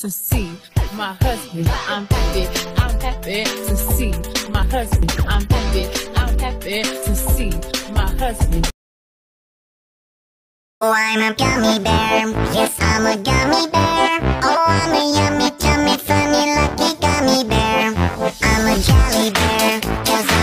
to see my husband. I'm happy, I'm happy to see my husband. I'm happy, I'm happy to see my husband. Oh, I'm a gummy bear. Yes, I'm a gummy bear. Oh, I'm a yummy, yummy, funny, lucky gummy bear. I'm a jelly bear.